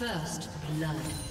First blood.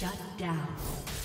Down.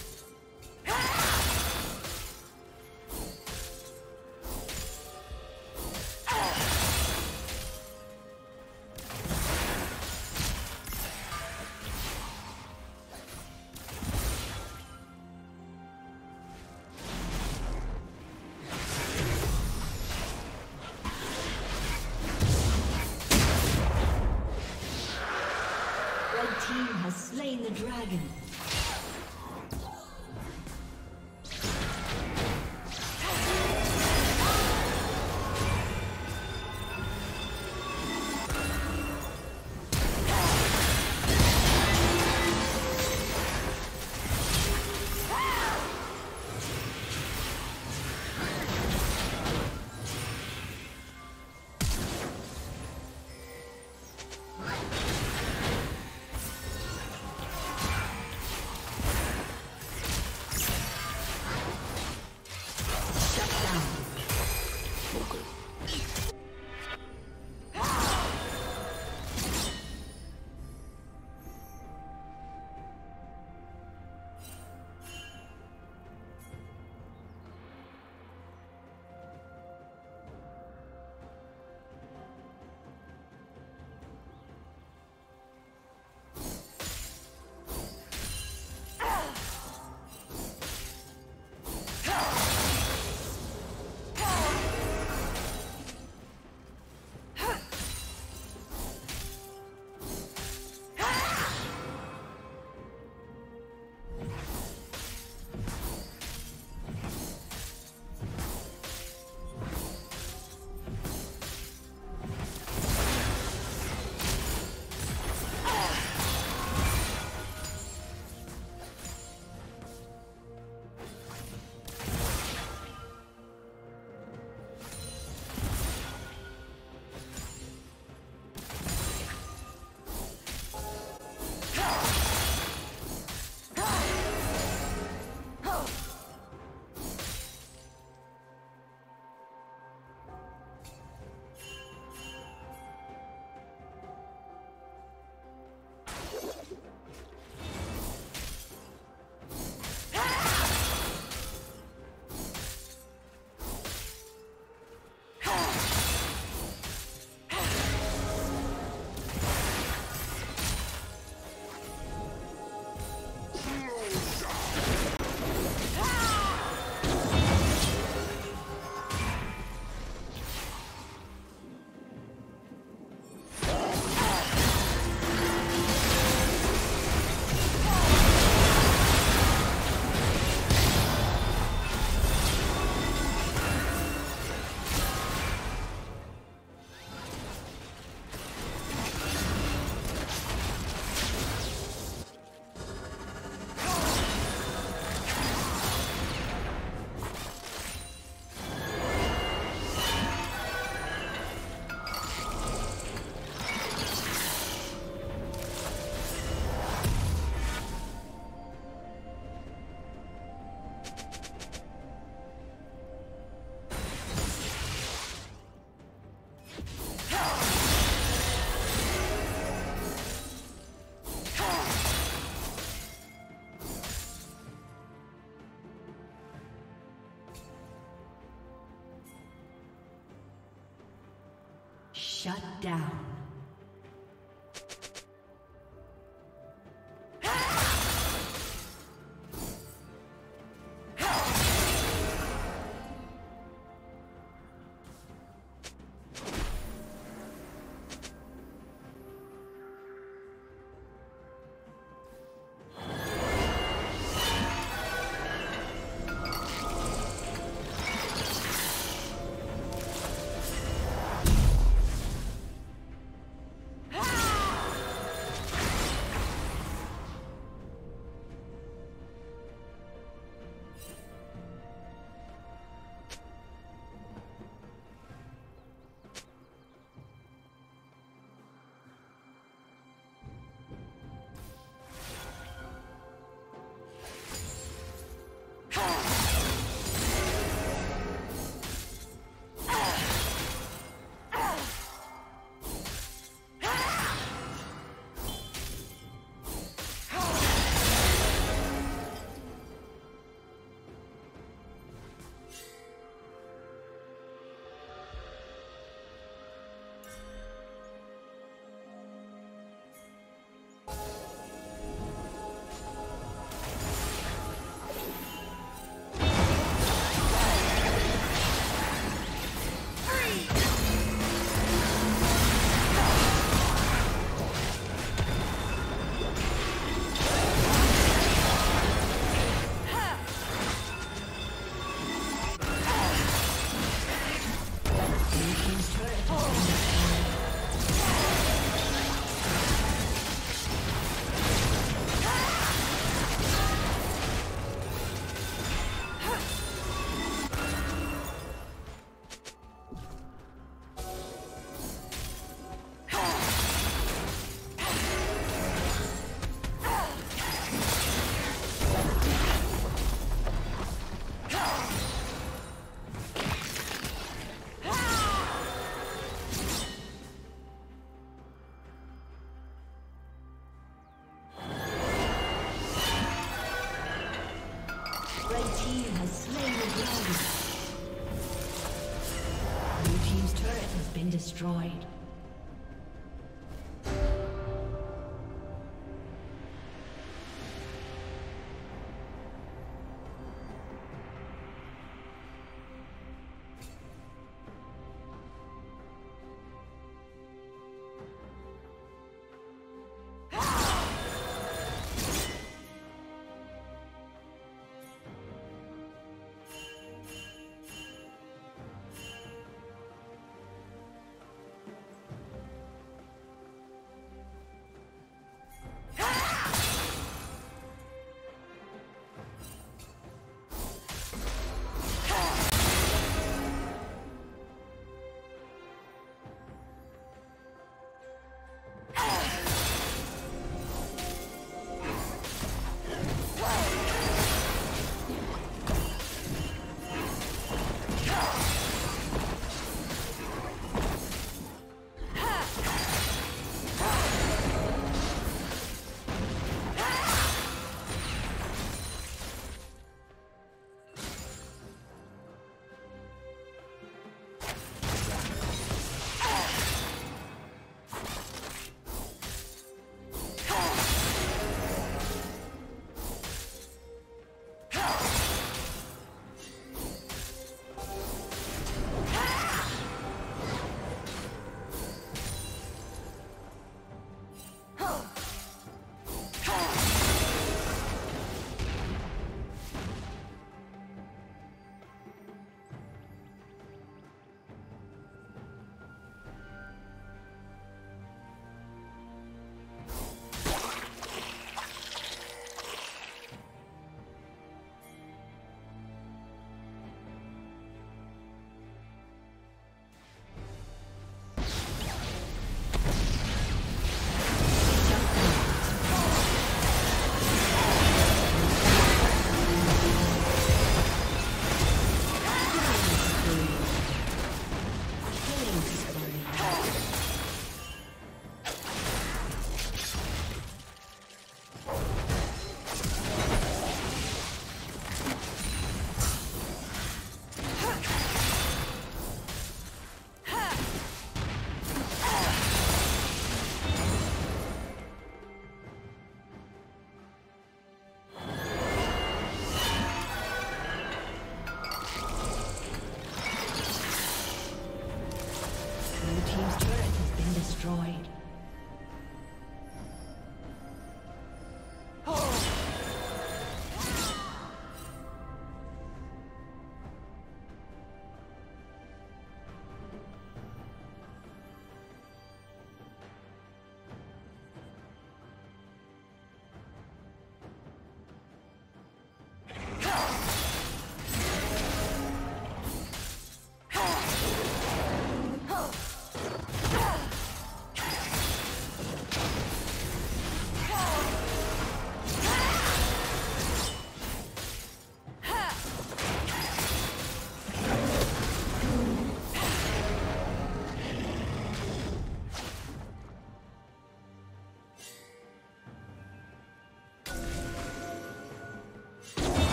Shut down.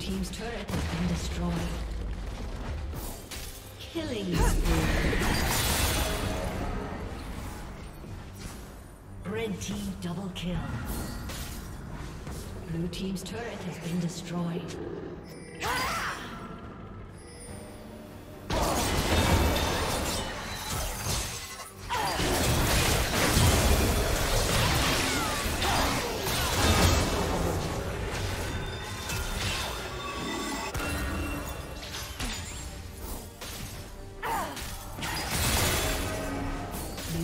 Team's turret has been destroyed. Killing spree. Red Team double kill. Blue Team's turret has been destroyed.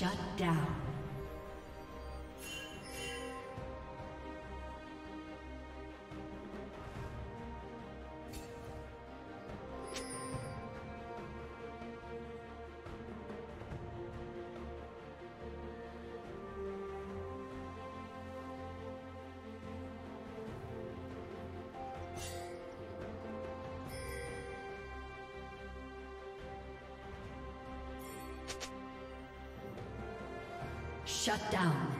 Shut down. Shut down.